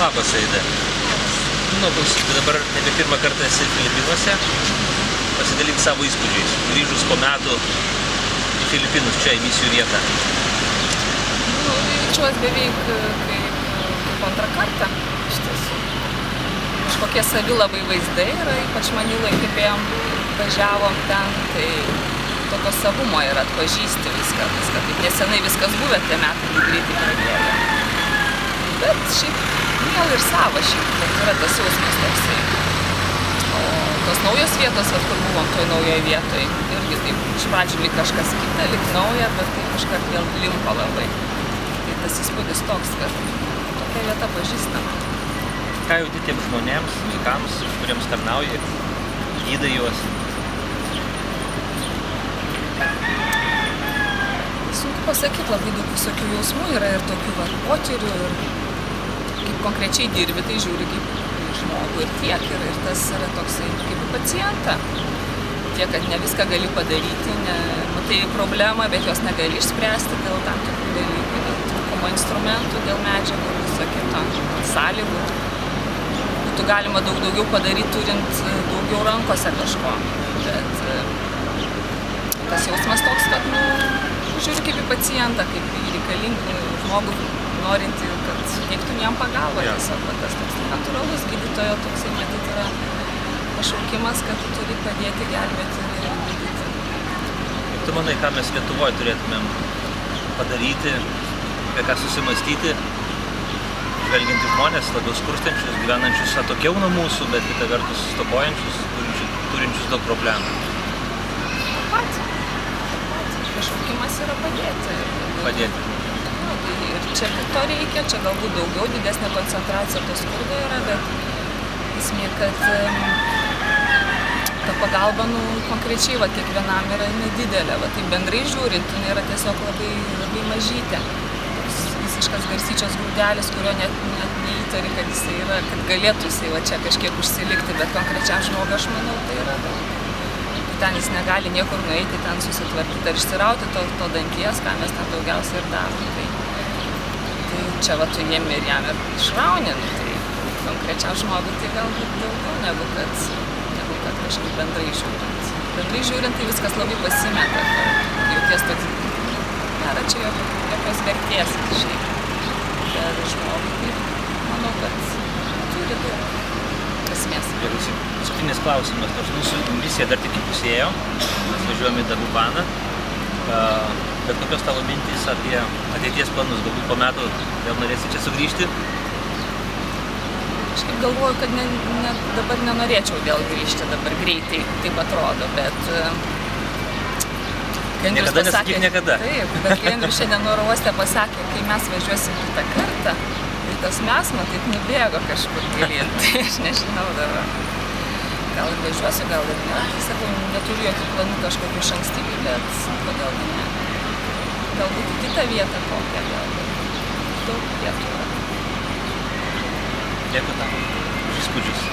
Labas, Aida. Nu, dabar nebe pirmą kartą esi Filipinuose. Pasidalyk savo įspūdžiais. Grįžus po metų į Filipinus, čia į misijų vietą. Nu, jaučiuosi beveik e, kaip, kaip antrą kartą, iš tiesų. Kažkokie savi labai vaizdai yra, ypač Manilai, kaip ėjom, važiavom ten, tai tokio savumo yra, atpažįsti viską, viską. Taip nesenai viskas buvę, tie metai greitai prabėga. Bet šiaip miela ir sava šiaip, bet yra tas jausmas toksai. O tos naujos vietos, vat, kur buvom toj naujoje vietoje, irgi taip iš pradžių lyg kažkas kita, lyg nauja, bet tai kažkaip vėl limpa labai. Tai tas įspūdis toks, kad tokia vieta pažįstama. Ką jauti tiems žmonėms, vaikams, kuriems tarnauji, gydai juos? Sunku pasakyti, labai daug visokių jausmų yra ir tokių va, potyrių ir kaip konkrečiai dirbi, tai žiūri kaip žmogų ir tiek. Ir, ir tas yra toksai kaip į pacientą. Tiek, kad ne viską gali padaryti, ne, matai problemą, bet jos negali išspręsti dėl tam tikrų dalykų, dėl trūkumo instrumentų, dėl medžiagų ir viso kito, sąlygų. Būtų galima daug daugiau padaryti, turint daugiau rankose kažko. Bet e, tas jausmas toks, kad nu, žiūri kaip į pacientą, kaip į reikalingą žmogų, norinti, kad suteiktum jam pagalbą. Jo. Tiesiog tas toks natūralus gydytojo toksai matyt yra pašaukimas, kad tu turi padėti gelbėti ir gydyti. Kaip tu manai, ką mes Lietuvoje turėtumėm padaryti, apie ką susimastyti, žvelgiant į žmonės, labiau skurstančius, gyvenančius atokiau nuo mūsų, bet kita vertus stokojančius, turinčius, turinčius daug problemų. Pati. Pašaukimas yra padėti. Padėti. Čia to reikia, čia galbūt daugiau, didesnė koncentracija to skurdo yra, bet esmė, kad ta pagalba, nu, konkrečiai, va, kiekvienam yra nedidelė, va, tai bendrai žiūrint, jinai yra tiesiog labai, labai mažytė. Visiškas garsyčios grūdelis, kurio net, net neįtari, kad jisai yra, kad galėtų jisai va čia kažkiek užsilikti, bet konkrečiam žmogui, aš manau, tai yra daug. Tai ten jis negali niekur nueiti, ten susitvarkyti ar išsirauti to, to danties, ką mes ten daugiausiai ir darom. Tai, tai čia va tu jiem ir jam ir išrauni, nu, tai konkrečiam žmogui tai galbūt daugiau negu kad, negu kad kažkaip bendrai žiūrint. Bendrai žiūrint, tai viskas labai pasimeta, jauties toks, nėra čia jokio, jokios vertės šiaip. Bet žmogui, tai manau, kad turi daug prasmės. Gerai, paskutinis klausimas, nors mūsų misija dar tik įpusėjo, mes važiuojame į Dagubaną. Kokios tavo mintys apie ateities planus, galbūt po metų vėl norėsi čia sugrįžti? Kažkaip galvoju, kad ne, ne, dabar nenorėčiau vėl grįžti dabar greitai, taip atrodo, bet... e, kai Andrius Niekada nesakyk niekada. Taip, bet kai Andrius šiandien oro uoste pasakė, kai mes važiuosim kitą kartą, tai tas mes, matyt, nubėgo kažkur gilin, tai aš nežinau dabar. Gal ir važiuosiu, gal ir ne. Sakau, neturiu jokių planų kažkokių iš ankstyvių, bet kodėl ne. Galbūt į kitą vietą kokią, galbūt daug vietų. Dėkui tau už įspūdžius.